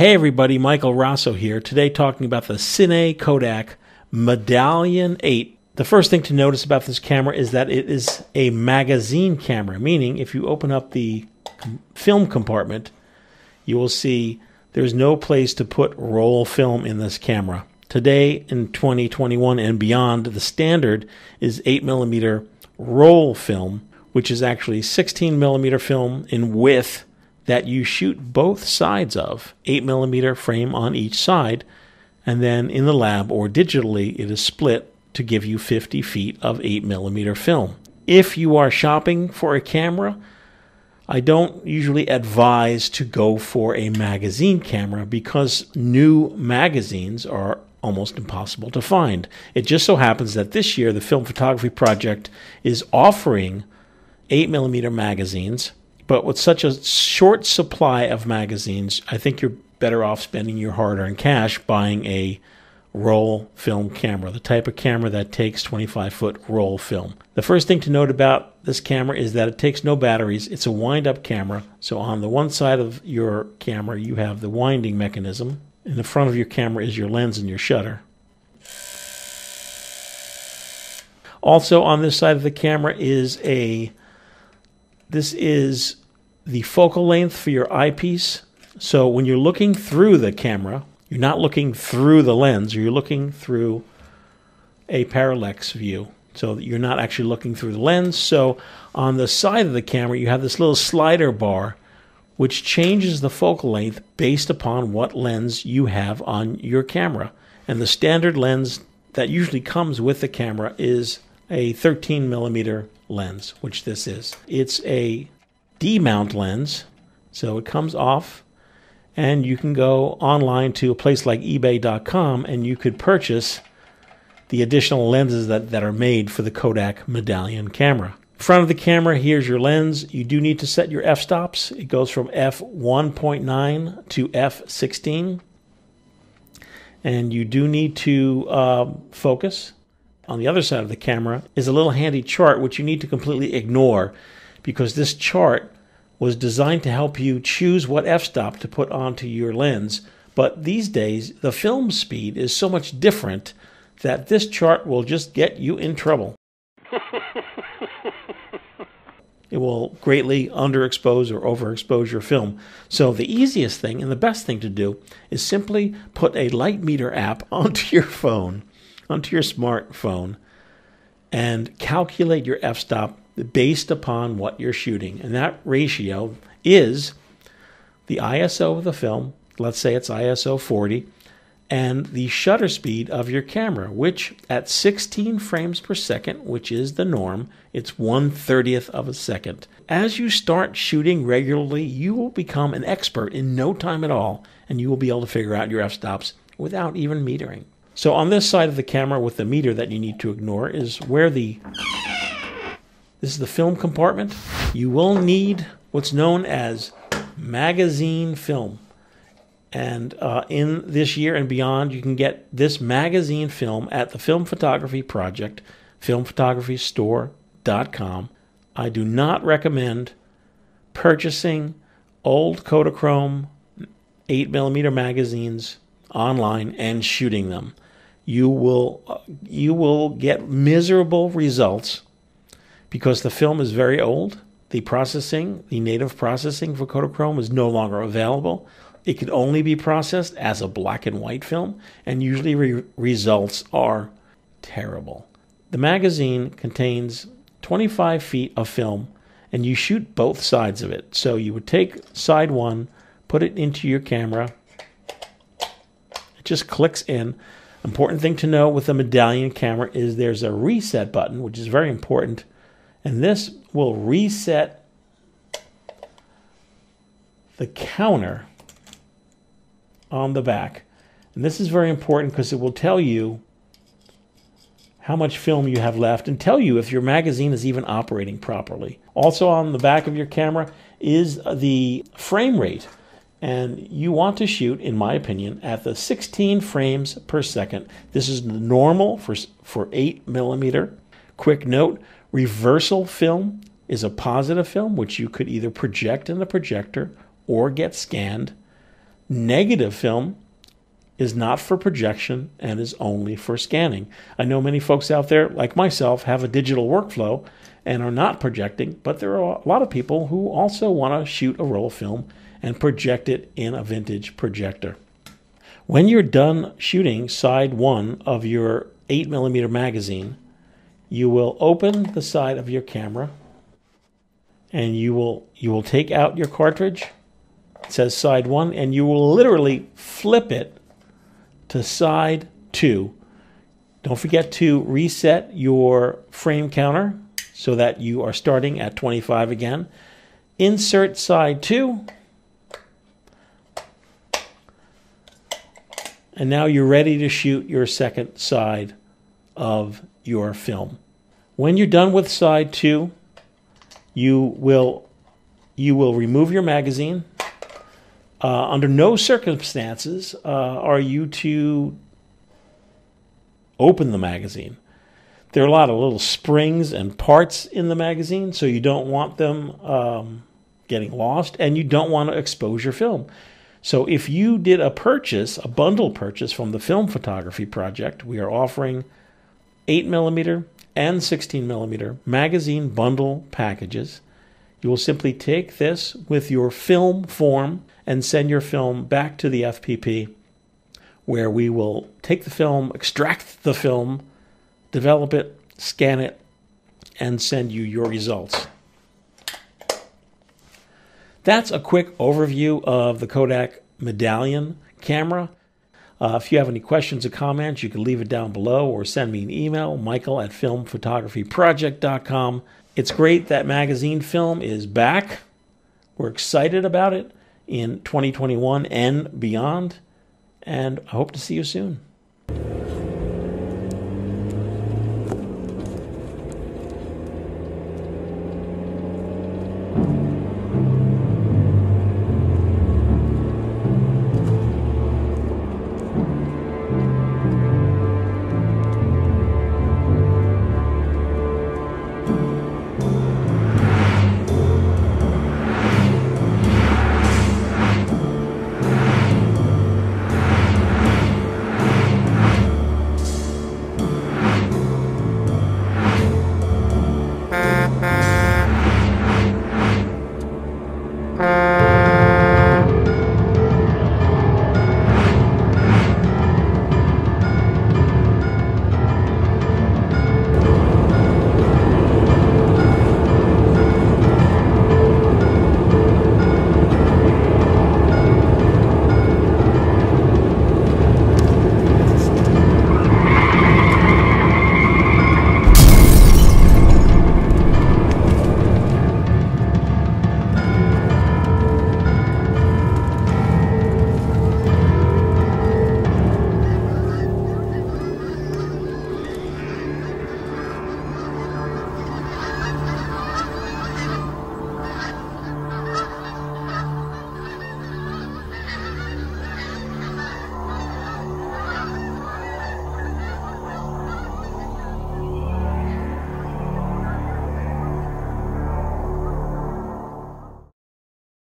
Hey everybody, Michael Raso here. Today talking about the Cine Kodak Medallion 8. The first thing to notice about this camera is that it is a magazine camera, meaning if you open up the film compartment, you will see there's no place to put roll film in this camera. Today in 2021 and beyond, the standard is 8 millimeter roll film, which is actually 16 millimeter film in width that you shoot both sides of, 8 millimeter frame on each side, and then in the lab or digitally, it is split to give you 50 feet of 8 millimeter film. If you are shopping for a camera, I don't usually advise to go for a magazine camera because new magazines are almost impossible to find. It just so happens that this year the Film Photography Project is offering 8mm magazines but with such a short supply of magazines, I think you're better off spending your hard earned cash buying a roll film camera, the type of camera that takes 25 foot roll film. The first thing to note about this camera is that it takes no batteries. It's a wind up camera. So on the one side of your camera, you have the winding mechanism. In the front of your camera is your lens and your shutter. Also on this side of the camera is a this is the focal length for your eyepiece. So when you're looking through the camera, you're not looking through the lens, you're looking through a parallax view. So you're not actually looking through the lens. So on the side of the camera, you have this little slider bar which changes the focal length based upon what lens you have on your camera. And the standard lens that usually comes with the camera is a 13 millimeter lens, which this is. It's a D-mount lens. So it comes off, and you can go online to a place like eBay.com and you could purchase the additional lenses that, that are made for the Kodak Medallion camera. Front of the camera, here's your lens. You do need to set your f stops. It goes from f1.9 to f16. And you do need to uh, focus. On the other side of the camera is a little handy chart which you need to completely ignore because this chart was designed to help you choose what f-stop to put onto your lens. But these days, the film speed is so much different that this chart will just get you in trouble. it will greatly underexpose or overexpose your film. So, the easiest thing and the best thing to do is simply put a light meter app onto your phone, onto your smartphone, and calculate your f stop based upon what you're shooting. And that ratio is the ISO of the film, let's say it's ISO 40, and the shutter speed of your camera, which at 16 frames per second, which is the norm, it's 1 30th of a second. As you start shooting regularly, you will become an expert in no time at all, and you will be able to figure out your f stops without even metering. So, on this side of the camera with the meter that you need to ignore is where the this is the film compartment. You will need what's known as magazine film. And uh, in this year and beyond, you can get this magazine film at the Film Photography Project, filmphotographystore.com. I do not recommend purchasing old Kodachrome 8mm magazines online and shooting them. You will, you will get miserable results because the film is very old. The processing, the native processing for Kodachrome is no longer available. It could only be processed as a black and white film, and usually re- results are terrible. The magazine contains 25 feet of film, and you shoot both sides of it. So you would take side one, put it into your camera, it just clicks in. Important thing to know with the medallion camera is there's a reset button, which is very important and this will reset the counter on the back. And this is very important because it will tell you how much film you have left and tell you if your magazine is even operating properly. Also, on the back of your camera is the frame rate. And you want to shoot, in my opinion, at the 16 frames per second. This is the normal for, for 8 millimeter. Quick note Reversal film is a positive film, which you could either project in the projector or get scanned. Negative film is not for projection and is only for scanning. I know many folks out there, like myself, have a digital workflow and are not projecting, but there are a lot of people who also want to shoot a roll of film and project it in a vintage projector. When you're done shooting side one of your 8mm magazine, you will open the side of your camera and you will you will take out your cartridge it says side 1 and you will literally flip it to side 2 don't forget to reset your frame counter so that you are starting at 25 again. Insert side 2 and now you're ready to shoot your second side of your film. When you're done with side two, you will you will remove your magazine. Uh, under no circumstances uh, are you to open the magazine. There are a lot of little springs and parts in the magazine, so you don't want them um, getting lost, and you don't want to expose your film. So if you did a purchase, a bundle purchase from the Film Photography Project, we are offering 8 millimeter and 16 millimeter magazine bundle packages. You will simply take this with your film form and send your film back to the FPP, where we will take the film, extract the film, develop it, scan it, and send you your results. That's a quick overview of the Kodak Medallion camera. Uh, if you have any questions or comments, you can leave it down below or send me an email, michael at filmphotographyproject.com. It's great that magazine film is back. We're excited about it in 2021 and beyond, and I hope to see you soon.